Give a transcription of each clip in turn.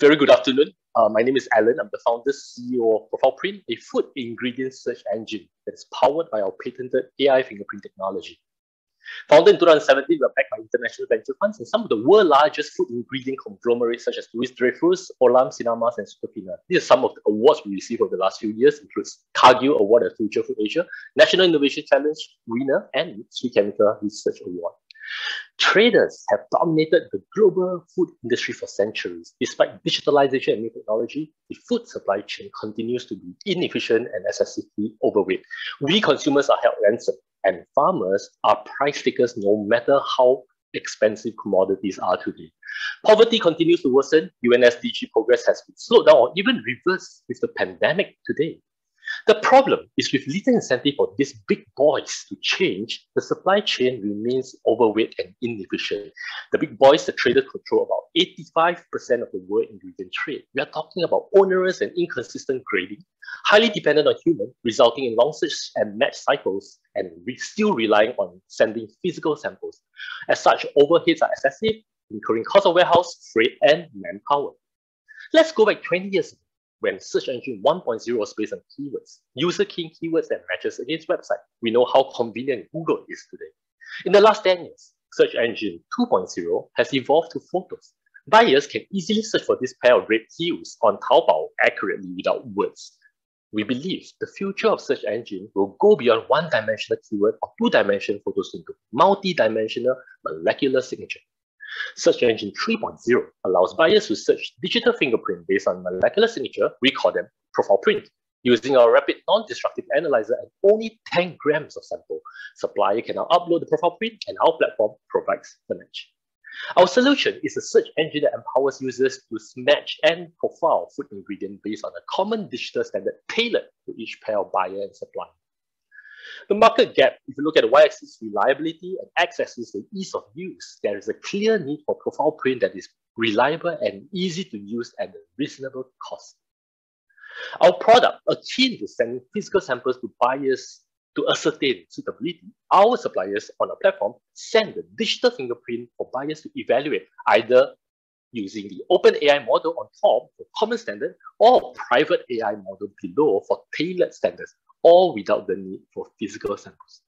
Very good afternoon. Uh, my name is Alan. I'm the founder CEO of ProfilePrint, a food ingredient search engine that is powered by our patented AI fingerprint technology. Founded in 2017, we are backed by international venture funds and some of the world's largest food ingredient conglomerates such as Louis Dreyfus, Olam, Sinar Mas, and Superfina. These are some of the awards we received over the last few years, includes Cargill Award at Future Food Asia, National Innovation Challenge winner, and Sri Chemical Research Award. Traders have dominated the global food industry for centuries. Despite digitalization and new technology, the food supply chain continues to be inefficient and excessively overweight. We consumers are held ransom, and farmers are price takers no matter how expensive commodities are today. Poverty continues to worsen. UNSDG progress has been slowed down or even reversed with the pandemic today. The problem is with little incentive for these big boys to change, the supply chain remains overweight and inefficient. The big boys, the traders control about 85% of the world ingredient trade. We are talking about onerous and inconsistent grading, highly dependent on human, resulting in long search and match cycles, and we still relying on sending physical samples. As such, overheads are excessive, incurring cost of warehouse, freight, and manpower. Let's go back 20 years ago when search engine 1.0 was based on keywords, user keying keywords and matches against website. We know how convenient Google is today. In the last 10 years, search engine 2.0 has evolved to photos. Buyers can easily search for this pair of red heels on Taobao accurately without words. We believe the future of search engine will go beyond one-dimensional keyword or two-dimensional photos into multi-dimensional molecular signature. Search Engine 3.0 allows buyers to search digital fingerprint based on molecular signature, we call them profile print. Using our rapid non-destructive analyzer and only 10 grams of sample, supplier can now upload the profile print and our platform provides the match. Our solution is a search engine that empowers users to match and profile food ingredient based on a common digital standard tailored to each pair of buyer and supplier. The market gap, if you look at the y-axis reliability and x-axis the ease of use, there is a clear need for profile print that is reliable and easy to use at a reasonable cost. Our product, akin to sending physical samples to buyers to ascertain suitability, our suppliers on our platform send the digital fingerprint for buyers to evaluate either using the open AI model on top for common standard or private AI model below for tailored standards all without the need for physical samples.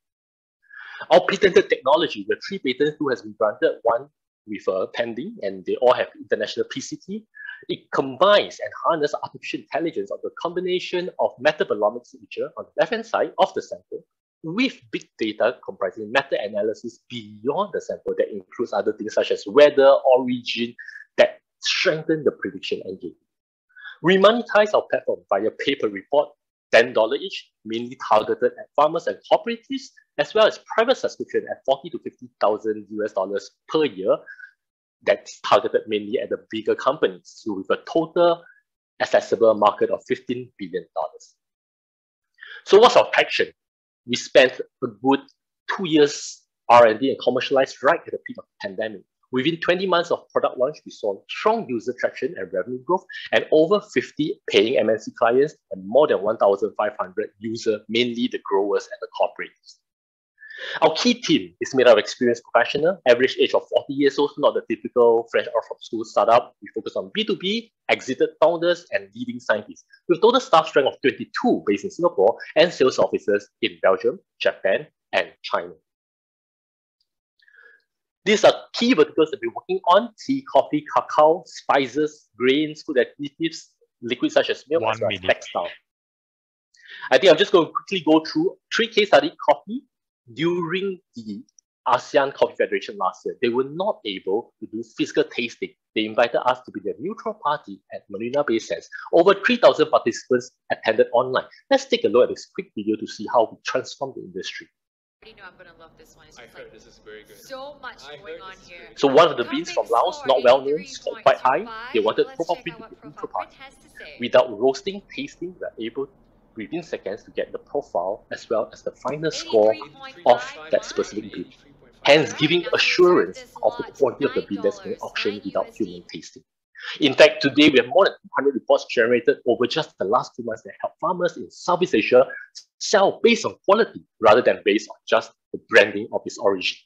Our patented technology, the three patents, two has been granted, one with a pending, and they all have international PCT. It combines and harnesses artificial intelligence of the combination of metabolomic signature on the left-hand side of the sample with big data comprising meta-analysis beyond the sample that includes other things such as weather, origin, that strengthen the prediction engine. We monetize our platform via pay-per-report $10 each, mainly targeted at farmers and cooperatives, as well as private subscription at 40 to 50,000 US dollars per year. That's targeted mainly at the bigger companies, so with a total accessible market of $15 billion. So what's our traction? We spent a good two years R&D and commercialized right at the peak of the pandemic. Within 20 months of product launch, we saw strong user traction and revenue growth, and over 50 paying MNC clients and more than 1,500 users, mainly the growers and the corporates. Our key team is made up of experienced professionals, average age of 40 years old, not the typical fresh out from school startup. We focus on B2B, exited founders, and leading scientists, with total staff strength of 22 based in Singapore and sales offices in Belgium, Japan, and China. These are key verticals that we're working on, tea, coffee, cacao, spices, grains, food additives, liquids such as milk, One as well minute. as textile. I think I'm just going to quickly go through three case study coffee during the ASEAN Coffee Federation last year. They were not able to do physical tasting. They invited us to be the neutral party at Marina Bay Sands. Over 3,000 participants attended online. Let's take a look at this quick video to see how we transform the industry already know I'm gonna love this one. It's just I like this is very good. So much I going on here. So one of the beans from Laos, not well known, scored quite high. They wanted profile print to be intro Without roasting, tasting, we're able within seconds to get the profile as well as the final score of that specific bean. Hence giving assurance of the quality of the bean that's been auctioned without human tasting. In fact, today we have more than 200 reports generated over just the last two months that help farmers in Southeast Asia sell based on quality rather than based on just the branding of its origin.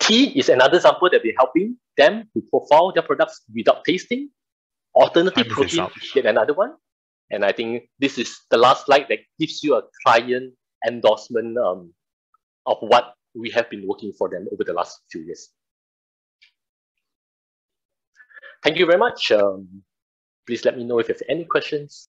Tea is another example that we're helping them to profile their products without tasting. Alternative protein, yet another one. And I think this is the last slide that gives you a client endorsement um, of what we have been working for them over the last few years. Thank you very much. Um, please let me know if you have any questions.